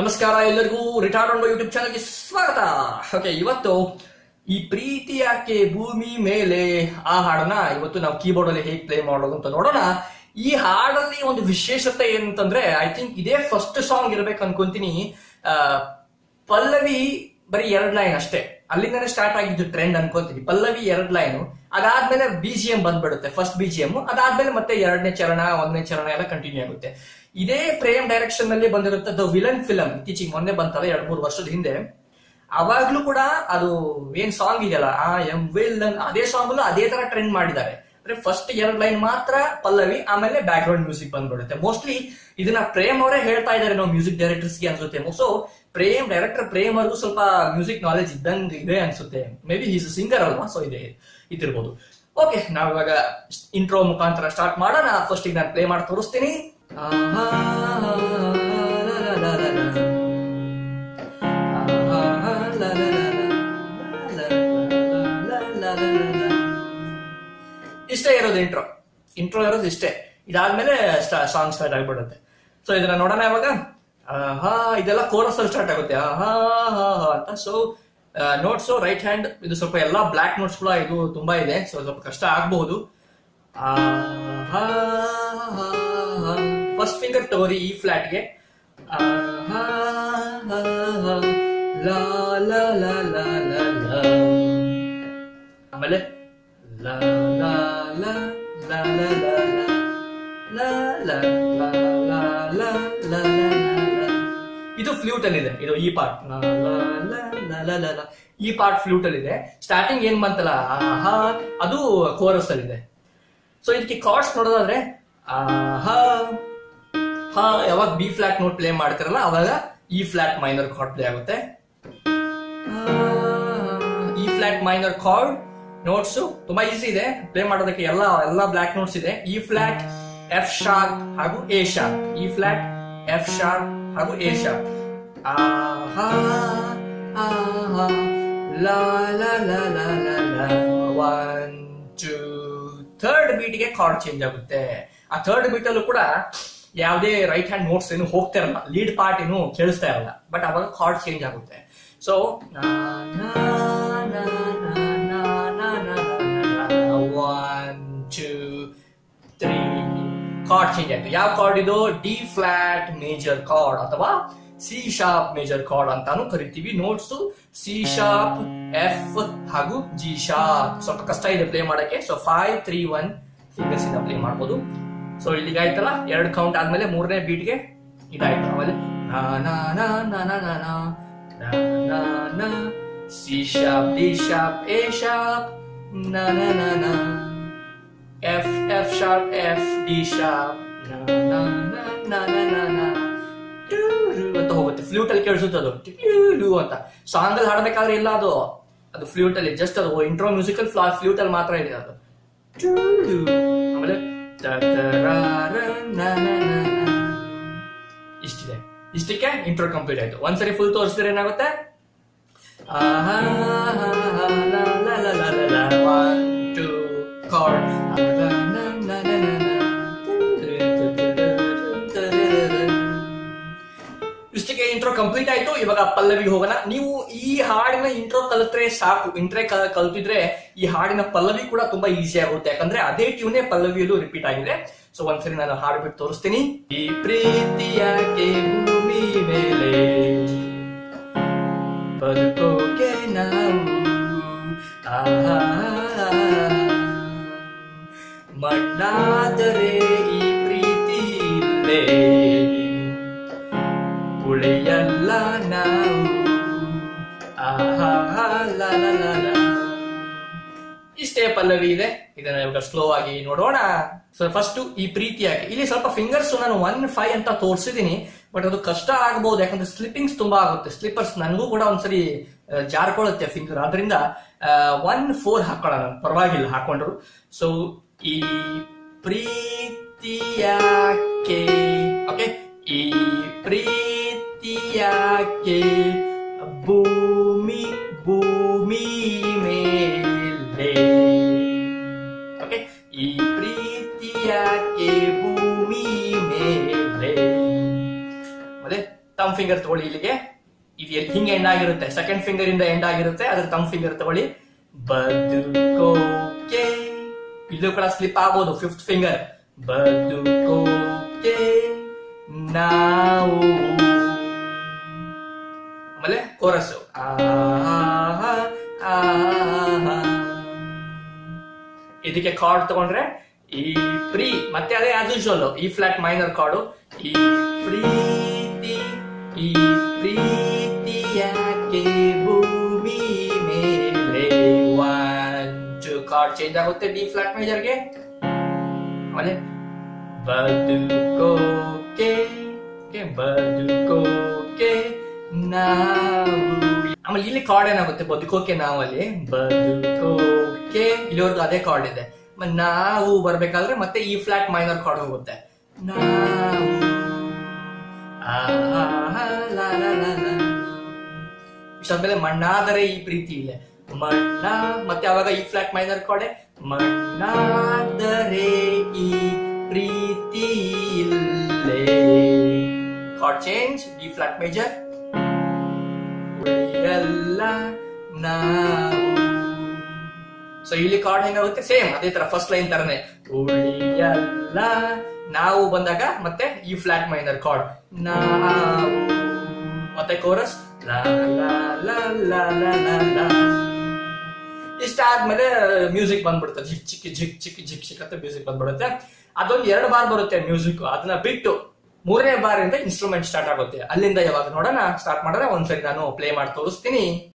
ನಮಸ್ಕಾರ ಎಲ್ಲರಿಗೂ ರಿಟಾರ್ಡ್ ಒಂದು ಯೂಟ್ಯೂಬ್ ಚಾನಲ್ಗೆ ಸ್ವಾಗತ. ಓಕೆ, ಇವತ್ತು ಈ ಪ್ರೀತಿ ಯಾಕೆ ಭೂಮಿ ಮೇಲೆ ಆ ಹಾಡನ್ನ ಇವತ್ತು ನಾವು ಕೀಬೋರ್ಡ್ ಅಲ್ಲಿ ಹೇಗೆ ಪ್ಲೇ ಮಾಡೋದು ಅಂತ ನೋಡೋಣ. ಈ ಹಾಡಲ್ಲಿ ಒಂದು ವಿಶೇಷತೆ ಏನಂತಂದ್ರೆ ಐ ಥಿಂಕ್ ಇದೇ ಫಸ್ಟ್ ಸಾಂಗ್ ಇರ್ಬೇಕು ಅನ್ಕೊಂತೀನಿ. ಪಲ್ಲವಿ ಬರೀ ಎರಡ್ ಲೈನ್ ಅಷ್ಟೇ. ಅಲ್ಲಿಂದಾನೆ ಸ್ಟಾರ್ಟ್ ಆಗಿದ್ದು ಟ್ರೆಂಡ್ ಅನ್ಕೊಂತೀನಿ. ಪಲ್ಲವಿ ಎರಡ್ ಲೈನ್ ಅದಾದ್ಮೇಲೆ ಬಿ ಜಿ ಎಂ ಬಂದ್ಬಿಡುತ್ತೆ ಫಸ್ಟ್ ಬಿ ಜಿ ಎಂ ಅದಾದ್ಮೇಲೆ ಮತ್ತೆ ಎರಡನೇ ಚರಣ, ಒಂದನೇ ಚರಣ ಎಲ್ಲ ಕಂಟಿನ್ಯೂ ಆಗುತ್ತೆ. ಇದೇ ಪ್ರೇಮ್ ಡೈರೆಕ್ಷನ್ನಲ್ಲಿ ಬಂದಿರುತ್ತೆ ದ ವಿಲನ್ ಫಿಲಂ ಇತ್ತೀಚೆಗೆ ಮೊನ್ನೆ ಬಂತಲ್ಲ, ಎರಡ್ ಮೂರು ವರ್ಷದ ಹಿಂದೆ. ಅವಾಗ್ಲೂ ಕೂಡ ಅದು ಏನ್ ಸಾಂಗ್ ಇದೆಯಲ್ಲ? ಆ ಎಂ ವಿಲನ್ ಅದೇ ಸಾಂಗ್ ಅಲ್ಲೂ ಅದೇ ತರ ಟ್ರೆಂಡ್ ಮಾಡಿದ್ದಾರೆ. ಅಂದ್ರೆ ಫಸ್ಟ್ ಎರಡು ಲೈನ್ ಮಾತ್ರ ಪಲ್ಲವಿ, ಆಮೇಲೆ ಬ್ಯಾಕ್ ಗ್ರೌಂಡ್ ಮ್ಯೂಸಿಕ್ ಬಂದ್ಬಿಡುತ್ತೆ. ಮೋಸ್ಟ್ಲಿ ಇದನ್ನ ಪ್ರೇಮ್ ಅವರೇ ಹೇಳ್ತಾ ಇದಾರೆ ನಾವು ಮ್ಯೂಸಿಕ್ ಡೈರೆಕ್ಟರ್ಸ್ಗೆ ಅನ್ಸುತ್ತೆ. ಸೊ ಪ್ರೇಮ್ ಡೈರೆಕ್ಟರ್ ಪ್ರೇಮ್ ಅವ್ರಿಗೂ ಸ್ವಲ್ಪ ಮ್ಯೂಸಿಕ್ ನಾಲೆಜ್ ಇದ್ದಂಗೆ ಇದೆ ಅನ್ಸುತ್ತೆ. ಮೇ ಬಿ ಹೀಸ್ ಸಿಂಗರ್ ಅಲ್ವಾ ಸೊ ಇದೆ, ಇದಿರ್ಬೋದು. ಓಕೆ ನಾವ್ ಇವಾಗ ಇಂಟ್ರೋ ಮುಖಾಂತರ ಸ್ಟಾರ್ಟ್ ಮಾಡೋಣ. ಫಸ್ಟ್ ನಾನು ಪ್ಲೇ ಮಾಡಿ ತೋರಿಸ್ತೀನಿ. ಇಂಟ್ರೋ ಇಂಟ್ರೋ ಇರೋದು ಇಷ್ಟೇ. ಇದಾದ್ಮೇಲೆ ಸಾಂಗ್ ಸ್ಟಾರ್ಟ್ ಆಗ್ಬಿಡುತ್ತೆ. ಸೊ ಇದನ್ನ ನೋಡೋಣ ಇವಾಗ ಆಹಾ ಇದೆಲ್ಲ ಕೋರಸ್ ಅಲ್ಲಿ ಸ್ಟಾರ್ಟ್ ಆಗುತ್ತೆ. ಆಹಾ ಹಾ ಹಾ ಅಂತ. ಸೊ ನೋಟ್ಸ್ ರೈಟ್ ಹ್ಯಾಂಡ್ ಇದು ಸ್ವಲ್ಪ ಎಲ್ಲಾ ಬ್ಲಾಕ್ ನೋಟ್ಸ್ ಕೂಡ ಇದು ತುಂಬಾ ಇದೆ. ಸೊ ಸ್ವಲ್ಪ ಕಷ್ಟ ಆಗಬಹುದು. ಫಸ್ಟ್ ಫಿಂಗರ್ ತಗೋರಿ ಈ ಫ್ಲಾಟ್ಗೆ. ಆಮೇಲೆ la la la la la la la la la ಇದು ಫ್ಲೂಟ್ ಅಲ್ಲಿ ಇದೆ ಇದು ಈ ಪಾರ್ಟ್ ಈ ಪಾರ್ಟ್ ಫ್ಲೂಟ್ ಅಲ್ಲಿ ಇದೆ ಸ್ಟಾರ್ಟಿಂಗ್ ಏನ್ ಬಂತಲ್ಲ ಆಹಾ ಅದು ಕೋರಸ್ ಅಲ್ಲಿ ಇದೆ ಸೊ ಇದಕ್ಕೆ ಕಾರ್ಡ್ಸ್ ನೋಡೋದಾದ್ರೆ ಆಹಾ ಹಾ ಯಾವಾಗ ಬಿ ಫ್ಲಾಟ್ ನೋಟ್ ಪ್ಲೇ ಮಾಡ್ತಾರಲ್ಲ ಅವಾಗ E flat minor chord play ಆಗುತ್ತೆ E flat minor chord notes ತುಂಬಾ ಈಸಿ ಇದೆ ಪ್ಲೇ ಮಾಡೋದಕ್ಕೆ ಎಲ್ಲ ಎಲ್ಲ ಬ್ಲಾಕ್ ನೋಟ್ಸ್ ಇದೆ ಈ ಫ್ಲಾಟ್ ಎಫ್ ಶಾರ್ಪ್ ಹಾಗೂ A sharp E flat F sharp ಹಾಗೂ A sharp one two third ಬೀಟ್ಗೆ chord change ಆಗುತ್ತೆ ಆ ಥರ್ಡ್ ಬೀಟ್ ಅಲ್ಲೂ ಕೂಡ ಯಾವುದೇ ರೈಟ್ ಹ್ಯಾಂಡ್ ನೋಟ್ಸ್ ಏನು ಹೋಗ್ತಾ ಇರಲ್ಲ ಲೀಡ್ ಪಾರ್ಟ್ ಏನು ಕೇಳಿಸ್ತಾ ಇರಲ್ಲ ಬಟ್ ಅವಾಗ ಕಾರ್ಡ್ ಚೇಂಜ್ ಆಗುತ್ತೆ ಸೊ ಕಾರ್ಡ್ ಚೇಂಜ್ ಆಯ್ತು ಯಾವ ಕಾರ್ಡ್ ಇದು ಡಿ ಫ್ಲಾಟ್ ಮೇಜರ್ ಕಾರ್ಡ್ ಅಥವಾ ಸಿ ಶಾರ್ಪ್ ಮೇಜರ್ ಕಾರ್ಡ್ ಅಂತಾನು ಕರಿತೀವಿ ನೋಟ್ಸ್ ಸಿ ಶಾರ್ಪ್ ಎಫ್ ಹಾಗೂ ಜಿ ಶಾರ್ಪ್ ಸ್ವಲ್ಪ ಕಷ್ಟ ಇದೆ ಪ್ಲೇ ಮಾಡಕ್ಕೆ so five three one fingers ಇಂದ ಪ್ಲೇ ಮಾಡಬಹುದು ಸೊ ಇಲ್ಲಿಗೆ ಆಯ್ತಲ್ಲ ಎರಡ್ ಕೌಂಟ್ ಆದ್ಮೇಲೆ ಮೂರನೇ ಬೀಟ್ಗೆ ಇದಾಯ್ತು ಆಮೇಲೆ C sharp D sharp A ಶಾರ್ಪ್ನ F F sharp F D sharp ಅಂತ ಹೋಗುತ್ತೆ ಫ್ಲೂಟ್ ಅಲ್ಲಿ ಕೇಳಿಸುತ್ತೆ ಅದು ಅಂತ ಸಾಂಗ್ ಅಲ್ಲಿ ಹಾಡಬೇಕಾದ್ರೆ ಇಲ್ಲ ಅದು ಅದು ಫ್ಲೂಟ್ ಅಲ್ಲಿ ಜಸ್ಟ್ ಅದು ಇಂಟ್ರೋ ಮ್ಯೂಸಿಕಲ್ ಫ್ಲೂಟ್ ಅಲ್ಲಿ ಮಾತ್ರ ಇದೆ ಅದು ಆಮೇಲೆ ಇಷ್ಟಿದೆ ಇಷ್ಟಕ್ಕೆ ಇಂಟ್ರೋ ಕಂಪ್ಲೀಟ್ ಆಯ್ತು ಒಂದ್ಸರಿ ಫುಲ್ ತೋರಿಸಿದ್ರೆ ಏನಾಗುತ್ತೆ ಆಹಾ ಕಂಪ್ಲೀಟ್ ಆಯ್ತು. ಇವಾಗ ಪಲ್ಲವಿ ಹೋಗೋಣ. ನೀವು ಈ ಹಾಡಿನ ಇಂಟ್ರೋ ಕಲಿತ್ರೆ ಸಾಕು. ಇಂಟ್ರೆ ಕಲ್ತಿದ್ರೆ ಈ ಹಾಡಿನ ಪಲ್ಲವಿ ಕೂಡ ತುಂಬಾ ಈಸಿ ಆಗುತ್ತೆ. ಯಾಕಂದ್ರೆ ಅದೇ ಟ್ಯೂನೇ ಪಲ್ಲವಿಯಲ್ಲೂ ರಿಪೀಟ್ ಆಗಿದೆ. ಸೊ ಒಂದ್ಸರಿ ನಾನು ಹಾಡು ಬಿಟ್ಟು ತೋರಿಸ್ತೀನಿ. ಈ ಪ್ರೀತಿಯ ಭೂಮಿ ಮೇಲೆ ಬದುಕೋಕೆ ಮಣ್ಣಾದರೆ ಈ ಪ್ರೀತಿ ಇಷ್ಟೇ ಪಲ್ಲವಿ ಇದೆ. ಇದನ್ನ ಇವಾಗ ಸ್ಲೋ ಆಗಿ ನೋಡೋಣ. ಸೊ ಫಸ್ಟ್ ಈ ಪ್ರೀತಿಯಾಗಿ. ಇಲ್ಲಿ ಸ್ವಲ್ಪ ಫಿಂಗರ್ಸ್ ನಾನು ಒನ್ ಫೈವ್ ಅಂತ ತೋರಿಸಿದೀನಿ. ಬಟ್ ಅದು ಕಷ್ಟ ಆಗಬಹುದು ಯಾಕಂದ್ರೆ ಸ್ಲಿಪ್ಪಿಂಗ್ಸ್ ತುಂಬಾ ಆಗುತ್ತೆ. ಸ್ಲಿಪ್ಪರ್ಸ್ ನನಗೂ ಕೂಡ ಒಂದ್ಸರಿ ಜಾರ್ಕೊಳ್ಳುತ್ತೆ ಫಿಂಗರ್ ಆದ್ರಿಂದ ಒನ್ ಫೋರ್ ಹಾಕೊಳ್ಳೋಣ. ಪರವಾಗಿಲ್ಲ, ಹಾಕೊಂಡ್ರು. ಸೊ ಈ ಪ್ರೀತಿಯಾಕೆ ಓಕೆ ಈ ಪ್ರೀತಿಯಾಕೆ ಭೂಮಿ ಭೂಮಿ ಮೇಲೆ? ಓಕೆ ಈ ಪ್ರೀತಿಯಾಕೆ ಭೂಮಿ ಮೇಲೆ? ಮತ್ತೆ ತಮ್ ಫಿಂಗರ್ ತಗೊಳ್ಳಿ ಇಲ್ಲಿಗೆ. ಇದು ಎಲ್ಲಿ ಹಿಂಗೆ ಎಂಡ್ ಆಗಿರುತ್ತೆ. ಸೆಕೆಂಡ್ ಫಿಂಗರ್ ಇಂದ ಎಂಡ್ ಆಗಿರುತ್ತೆ. ಅದ್ರ ತಮ್ ಫಿಂಗರ್ ತಗೊಳ್ಳಿ. ಬದುಕೋಕೆ. ಇಲ್ಲೂ ಕೂಡ ಸ್ಲಿಪ್ ಆಗ್ಬೋದು. ಫಿಫ್ತ್ ಫಿಂಗರ್ ಬದುಕೋಕೆ ನಾವು ಕೋರಸ್. ಇದಕ್ಕೆ ಕಾರ್ಡ್ ತಗೊಂಡ್ರೆ ಈ ಫ್ರೀ ಮತ್ತೆ ಅದೇ as usual E flat minor chord ಈ ಪ್ರೀತಿ ಈ ಪ್ರೀತಿ ಯಾಕೆ ಭೂಮಿ ಮೇಲೆ ಟು ಕಾರ್ಡ್ ಚೇಂಜ್ ಆಗುತ್ತೆ ಡಿ ಫ್ಲಾಟ್ ಮೇಜರ್ಗೆ ಆಮೇಲೆ ಬದುಕೋಕೆ ಬದುಕೋಕೆ ನಾವು ಆಮೇಲೆ ಇಲ್ಲಿ ಕಾರ್ಡ್ ಏನಾಗುತ್ತೆ? ಬದುಕೋಕೆ ನಾವು ಅಲ್ಲಿ ಬದುಕೋಕೆ ಇಲ್ಲಿವರೆಗೂ ಅದೇ ಕಾರ್ಡ್ ಇದೆ. ನಾವು ಬರ್ಬೇಕಾದ್ರೆ ಮತ್ತೆ ಈ ಫ್ಲಾಟ್ ಮೈನರ್ ಕಾರ್ಡ್ ಹೋಗುತ್ತೆ. ನಾವು. ಇಷ್ಟಾದ್ಮೇಲೆ ಮಣ್ಣಾದರೆ ಈ ಪ್ರೀತಿ ಇಲ್ಲೇ. ಮಣ್ಣ, ಮತ್ತೆ ಅವಾಗ ಈ ಫ್ಲಾಟ್ ಮೈನರ್ ಕಾರ್ಡೆ ಮಣ್ಣಾದರೆ ಈ ಪ್ರೀತಿ ಇಲ್ಲೇ. Chord change D flat major ಉಳಿಯಲ್ಲ ನಾವು. ಸೊ ಇಲ್ಲಿ ಕಾರ್ಡ್ ಹೆಂಗಾಗುತ್ತೆ ಸೇಮ್ ಅದೇ ತರ ಫಸ್ಟ್ ಲೈನ್ ತರನೇ. ಉಳಿಯಲ್ಲ ನಾವು ಬಂದಾಗ ಮತ್ತೆ ಈ ಫ್ಲಾಟ್ ಮೈನರ್ ಕಾರ್ಡ್ ನಾವು. ಮತ್ತೆ ಕೋರಸ್ ಇಷ್ಟ ಆದ್ಮೇಲೆ ಮ್ಯೂಸಿಕ್ ಬಂದ್ಬಿಡುತ್ತೆ. ಜಿಕ್ ಚಿಕ್ ಜಿಕ್ ಚಿಕ್ ಜಿಕ್ ಚಿಕ್ ಅಂತ ಮ್ಯೂಸಿಕ್ ಬಂದ್ಬಿಡುತ್ತೆ. ಅದೊಂದು ಎರಡು ಬಾರ್ ಬರುತ್ತೆ ಮ್ಯೂಸಿಕ್ ಅದನ್ನ ಬಿಟ್ಟು ಮೂರನೇ ಅಂತ ಇನ್ಸ್ಟ್ರೂಮೆಂಟ್ ಸ್ಟಾರ್ಟ್ ಆಗುತ್ತೆ. ಅಲ್ಲಿಂದ ಯಾವಾಗ ನೋಡೋಣ? ಸ್ಟಾರ್ಟ್ ಮಾಡಿದ್ರೆ ಒಂದ್ಸರಿ ನಾನು ಪ್ಲೇ ಮಾಡಿ ತೋರಿಸ್ತೀನಿ.